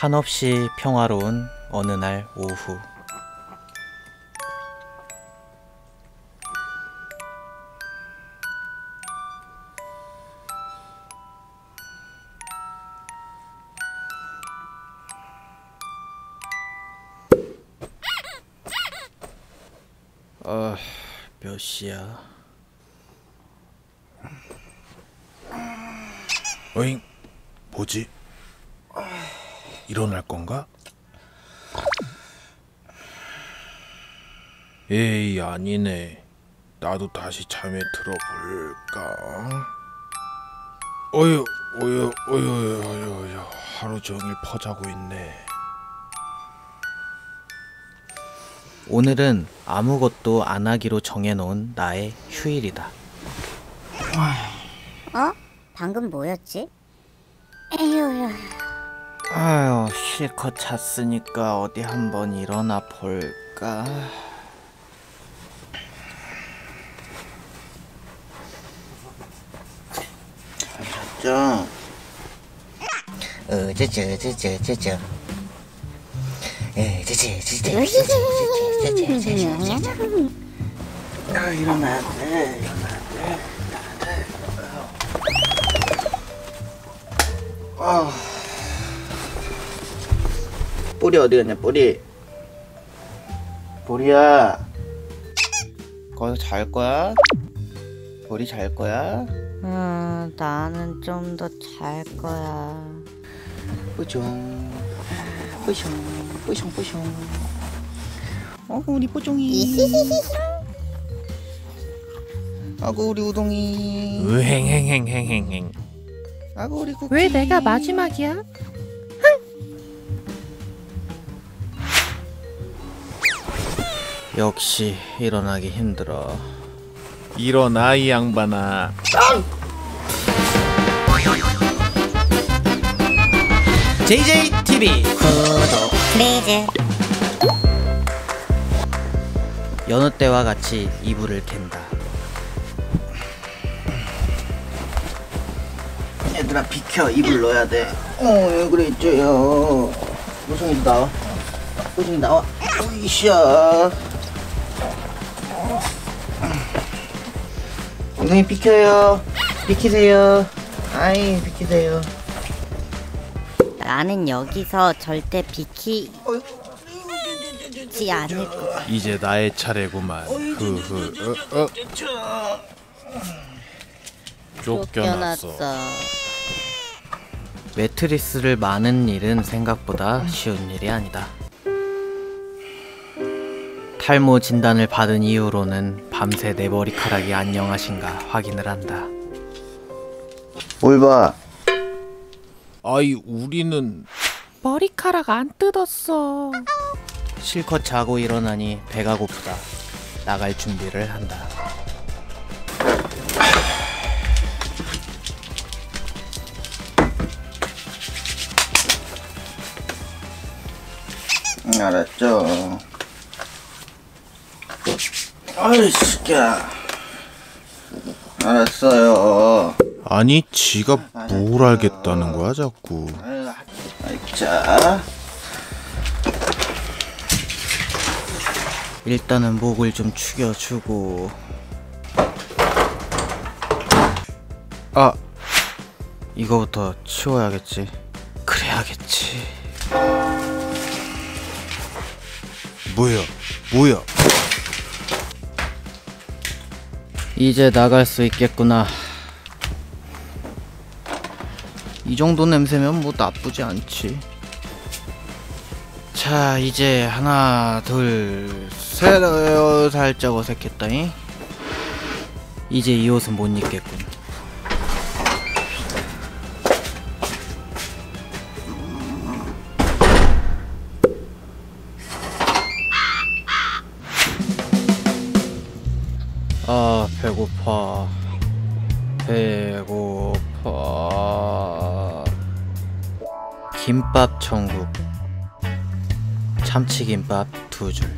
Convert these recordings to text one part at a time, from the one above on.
한없이 평화로운 어느 날 오후 아, 몇 시야? 어잉? 뭐지? 일어날 건가? 에이 아니네. 나도 다시 잠에 들어볼까? 어휴 어휴 어휴 어휴 어휴 하루 종일 퍼자고 있네. 오늘은 아무것도 안 하기로 정해놓은 나의 휴일이다. 어? 방금 뭐였지? 에휴, 아유 실컷 잤으니까 어디 한번 일어나 볼까? 잤죠? 어저저저저저저 에저저저저저저저저 아 일어나야 돼 일어나야 돼아 뿌리 어디 갔냐 뿌리 뿌리야 거기서 잘 거야? 뿌리 잘 거야? 음, 나는 좀 더 잘 거야. 뿌숑 뿌숑 뿌숑 뿌숑 어 우리 뽀종이 아구 우리 우동이 으행행행행행행. 아구 우리 쿠키 왜 내가 마지막이야? 역시 일어나기 힘들어. 일어나 이 양반아. JJTV 구독 please. 여느 때와 같이 이불을 갠다. 얘들아 비켜. 이불 넣어야 돼어왜 그래 있죠요 우성이도 나와 우성이 나와 으이샤 우성이 비켜요 비키세요 아이 비키세요 나는 여기서 절대 비키지 않을 거야. 이제 나의 차례구만. 흐흐. 어, 어. 쫓겨났어. 쫓겨났어. 매트리스를 마는 일은 생각보다 쉬운 일이 아니다. 탈모 진단을 받은 이후로는 밤새 내 머리카락이 안녕하신가 확인을 한다. 뭘 봐? 아이 우리는 머리카락 안 뜯었어. 실컷 자고 일어나니 배가 고프다. 나갈 준비를 한다. 알았죠. 아이 새끼야. 알았어요. 아니 지가 뭘 알겠다는 거야 자꾸. 자. 일단은 목을 좀 축여주고. 아, 이거부터 치워야겠지. 그래야겠지. 뭐야 뭐야. 이제 나갈 수 있겠구나. 이 정도 냄새면 뭐 나쁘지 않지. 자, 이제 하나, 둘, 셋, 어, 살짝 어색했다잉. 이제 이 옷은 못 입겠군. 배고파. 배고파. 김밥 천국. 참치김밥 두 줄.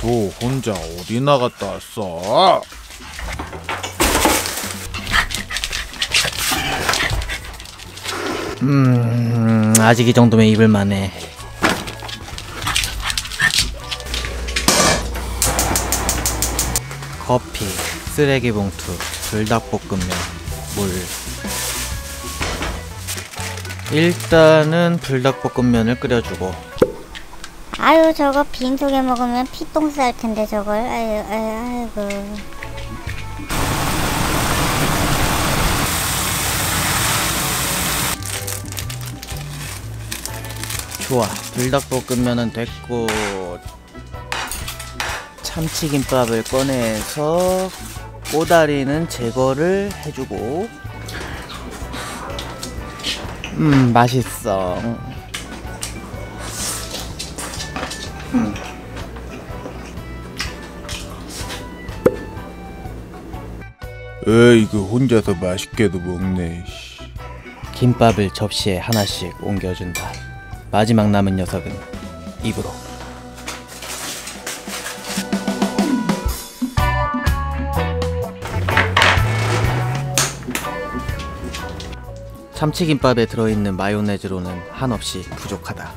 너 혼자 어디 나갔다 왔어? 음, 아직 이 정도면 입을 만해. 커피, 쓰레기 봉투, 불닭볶음면, 물. 일단은 불닭볶음면을 끓여주고. 아유 저거 빈속에 먹으면 피똥 쌀 텐데 저걸. 아유 아유 아이고. 좋아. 불닭볶음면은 됐고 참치김밥을 꺼내서 꼬다리는 제거를 해주고. 음 맛있어. 에이 그 혼자서 맛있게도 먹네 씨. 김밥을 접시에 하나씩 옮겨준다. 마지막 남은 녀석은 입으로 참치김밥에 들어있는 마요네즈로는 한없이 부족하다.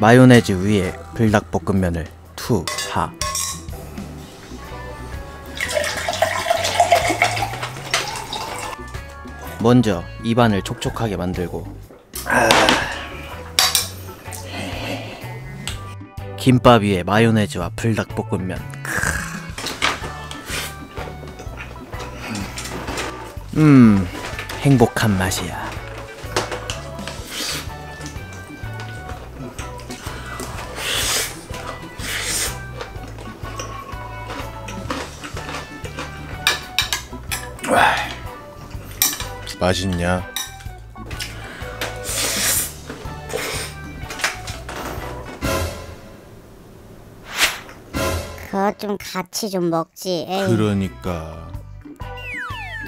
마요네즈 위에 불닭볶음면을 투하. 먼저 입안을 촉촉하게 만들고 김밥 위에 마요네즈와 불닭볶음면. 음 행복한 맛이야. 맛있냐? 그거 좀 같이 좀 먹지. 에이. 그러니까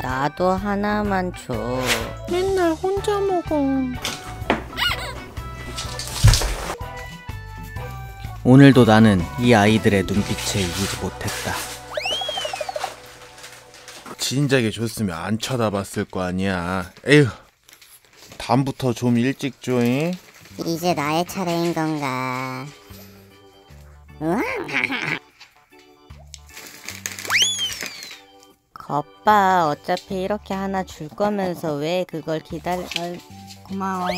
나도 하나만 줘. 맨날 혼자 먹어. 오늘도 나는 이 아이들의 눈빛에 이기지 못했다. 진작에 줬으면 안 쳐다봤을 거 아니야. 에휴 다음부터 좀 일찍 줘잉. 이제 나의 차례인 건가 으아! 겉봐 어차피 이렇게 하나 줄 거면서 왜 그걸 기다려 어이, 고마워요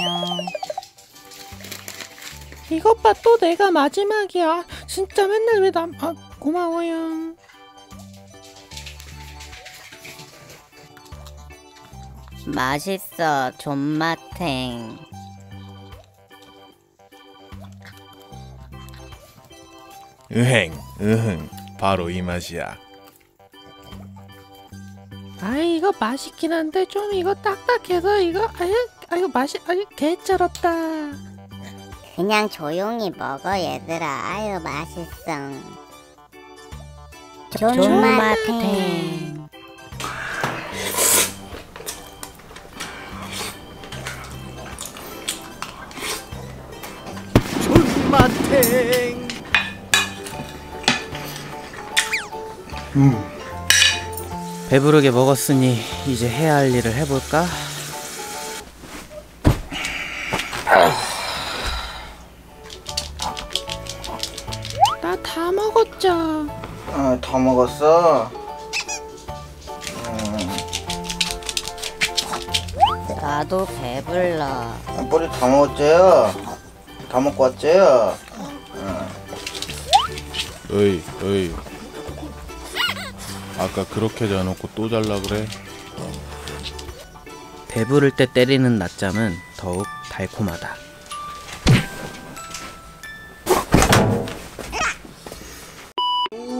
이것 봐, 또 내가 마지막이야. 진짜 맨날 왜 남, 아, 고마워요. 맛있어 존맛탱 으행 으흥 바로 이 맛이야 아이, 이거 맛있긴 한데, 좀 이거 딱딱해서, 이거, 아유, 아유, 맛이, 아유, 개쩔었다. 그냥 조용히 먹어 얘들아. 아유 맛있어. 존맛탱. 존맛탱 배부르게 먹었으니 이제 해야 할 일을 해볼까? 나 다 먹었죠. 아, 다 먹었어? 나도 배불러 뿌리 다 먹었지요? 다 먹고 왔지요? 어이 어이 아까 그렇게 자놓고 또 잘라 그래? 배부를 때 때리는 낮잠은 더욱 달콤하다.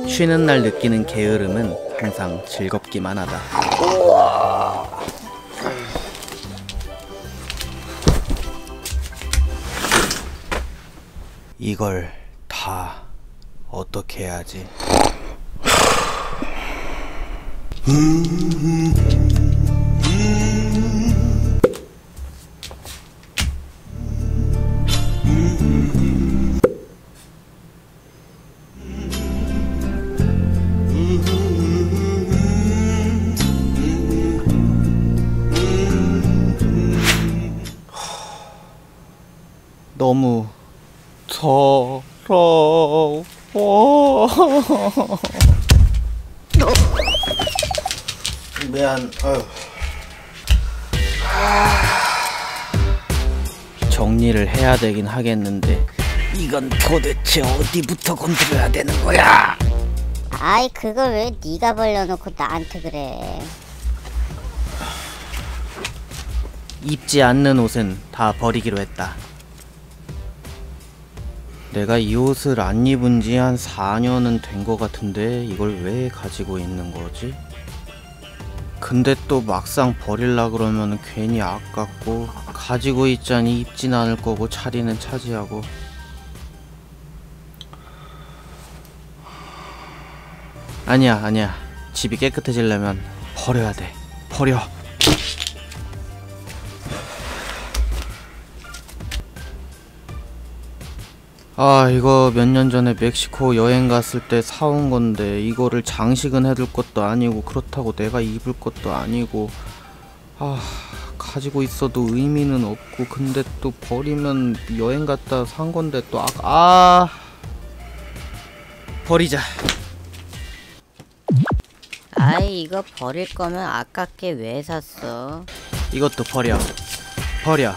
쉬는 날 느끼는 게으름은 항상 즐겁기만 하다. 이걸 다 어떻게 해야지? 너무 더러워. 미안. 아유. 정리를 해야 되긴 하겠는데 이건 도대체 어디부터 건드려야 되는 거야? 아이 그걸 왜 네가 벌려놓고 나한테 그래 입지 않는 옷은 다 버리기로 했다. 내가 이 옷을 안 입은 지 한 4년은 된 것 같은데 이걸 왜 가지고 있는 거지? 근데 또 막상 버릴라 그러면 괜히 아깝고 가지고 있자니 입진 않을 거고 차리는 차지하고. 아니야 아니야. 집이 깨끗해지려면 버려야 돼. 버려 아 이거 몇 년 전에 멕시코 여행 갔을 때 사온 건데 이거를 장식은 해둘 것도 아니고 그렇다고 내가 입을 것도 아니고. 아 가지고 있어도 의미는 없고 근데 또 버리면 여행 갔다 산 건데 또 아, 아. 버리자. 아이 이거 버릴 거면 아깝게 왜 샀어? 이것도 버려. 버려.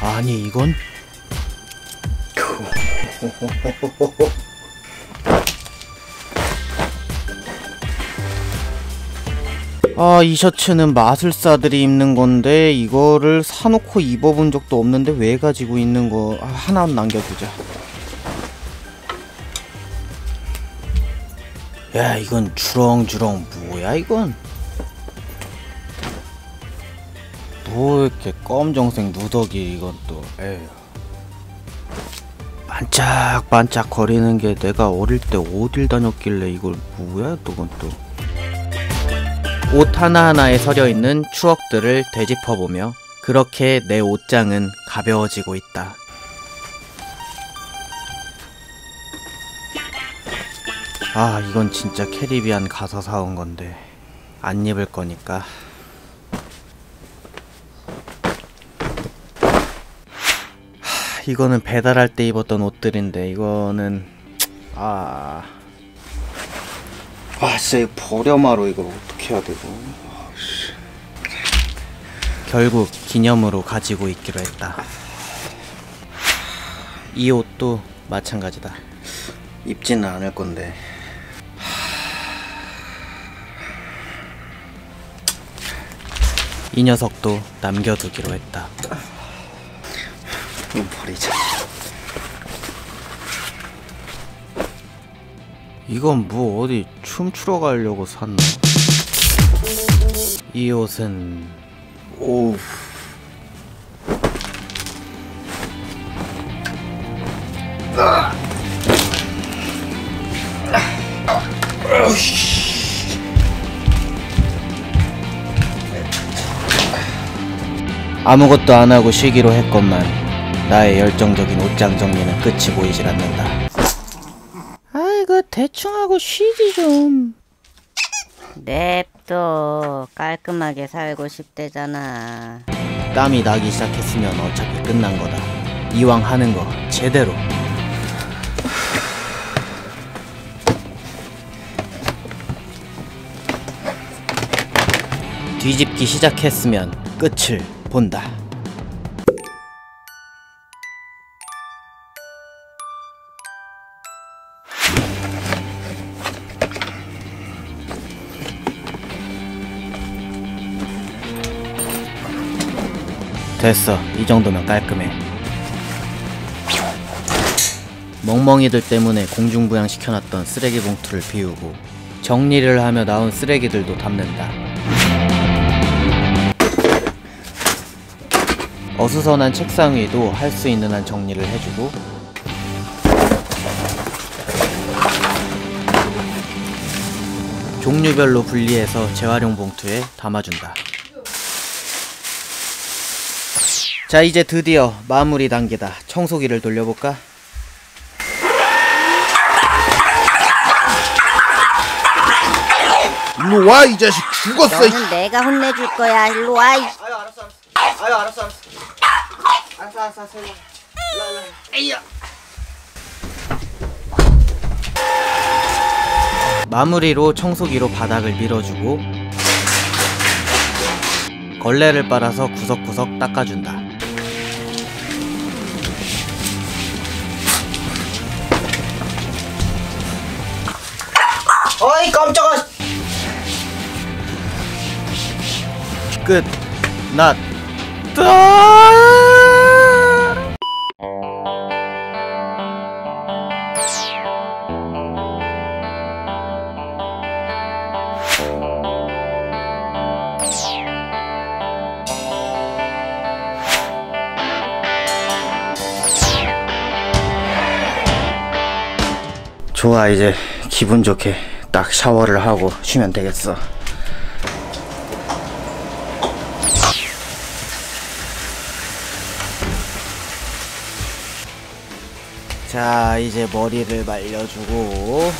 아니 이건 아, 이 셔츠는 마술사들이 입는 건데 이거를 사놓고 입어본 적도 없는데 왜 가지고 있는 거 아, 하나 남겨두자. 야, 이건 주렁주렁 뭐야 이건? 뭐 이렇게 검정색 누더기 이건 또 에휴. 반짝반짝 거리는 게 내가 어릴 때 어딜 다녔길래 이걸 뭐야 또 그건 또. 옷 하나하나에 서려 있는 추억들을 되짚어보며 그렇게 내 옷장은 가벼워지고 있다. 아, 이건 진짜 캐리비안 가서 사온 건데 안 입을 거니까. 이거는 배달할 때 입었던 옷들인데 이거는 아. 아 진짜 이거 버려마로 이걸 어떻게 해야 되고. 결국 기념으로 가지고 있기로 했다. 이 옷도 마찬가지다. 입지는 않을 건데. 이 녀석도 남겨두기로 했다 이거 버리자 이건 뭐 어디 춤추러 가려고 샀나? 이 옷은 오 아무것도 안 하고 쉬기로 했건만 나의 열정적인 옷장 정리는 끝이 보이질 않는다. 아이고 대충 하고 쉬지 좀. 냅둬 깔끔하게 살고 싶대잖아 땀이 나기 시작했으면 어차피 끝난 거다. 이왕 하는 거 제대로. 뒤집기 시작했으면 끝을 본다. 됐어. 이 정도면 깔끔해. 멍멍이들 때문에 공중부양 시켜놨던 쓰레기 봉투를 비우고 정리를 하며 나온 쓰레기들도 담는다. 어수선한 책상 위도 할 수 있는 한 정리를 해주고 종류별로 분리해서 재활용 봉투에 담아준다. 자 이제 드디어 마무리 단계다. 청소기를 돌려볼까? 일로 와 이 자식. 죽었어 이 너는 내가 혼내줄 거야. 일로 와 이. 아유 알았어 알았어. 아유 알았어 알았어. 마무리로 청소기로 바닥을 밀어주고 걸레를 빨아서 구석구석 닦아준다. 깜짝아! 끝. 낫. 좋아 이제 기분 좋게 딱 샤워를 하고 쉬면 되겠어. 자 이제 머리를 말려주고